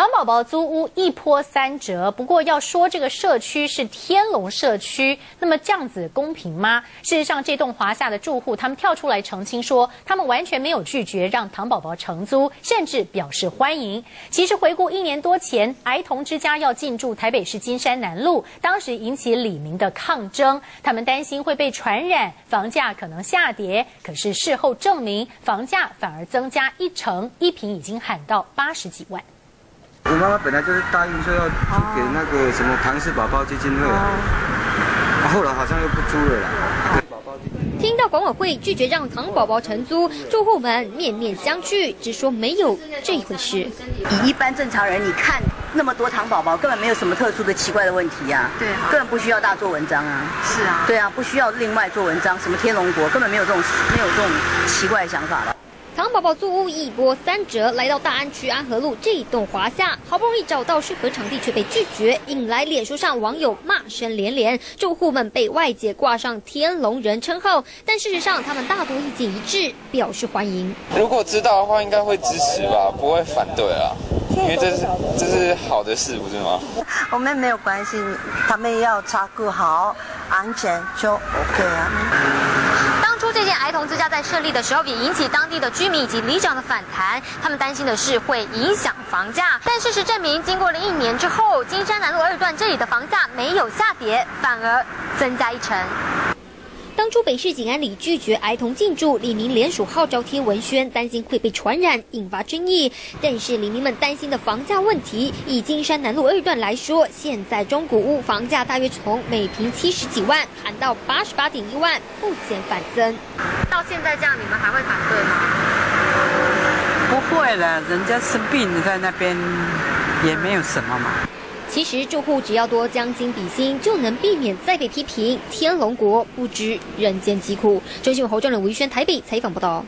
糖宝宝租屋一波三折，不过要说这个社区是天龙社区，那么这样子公平吗？事实上，这栋华夏的住户他们跳出来澄清说，他们完全没有拒绝让糖宝宝承租，甚至表示欢迎。其实回顾一年多前，儿童之家要进驻台北市金山南路，当时引起李明的抗争，他们担心会被传染，房价可能下跌。可是事后证明，房价反而增加一成，一平已经喊到八十几万。我妈妈本来就是答应说要去给那个什么唐氏宝宝基金会，后来好像又不租了啦。听到管委会拒绝让唐宝宝承租，住户们面面相觑，只说没有这一回事。以一般正常人，你看那么多唐宝宝，根本没有什么特殊的奇怪的问题呀。对，啊根本不需要大做文章啊。是啊。对啊，不需要另外做文章，什么天龙国根本没有这种没有这种奇怪的想法了。糖宝宝租屋一波三折，来到大安区安和路这一栋华夏，好不容易找到适合场地，却被拒绝，引来脸书上网友骂声连连。住户们被外界挂上“天龙人”称号，但事实上他们大多意见一致，表示欢迎。如果知道的话，应该会支持吧，不会反对啊，因为这是这是好的事，不是吗？我们没有关系，他们要照顾好安全就 OK 啊。儿童之家在设立的时候，也引起当地的居民以及里长的反弹。他们担心的是会影响房价，但事实证明，经过了一年之后，金山南路二段这里的房价没有下跌，反而增加一成。当初北市景安里拒绝儿童进驻，李明联署号召贴文宣，担心会被传染，引发争议。但是李明们担心的房价问题，以金山南路二段来说，现在中古屋房价大约从每平七十几万喊到八十八点一万，不减反增。到现在这样，你们还会反对吗？不会了，人家生病在那边，也没有什么嘛。其实住户只要多将心比心，就能避免再被批评天龙国不知人间疾苦。中新闻侯正仁、吴玉轩台北采访报道。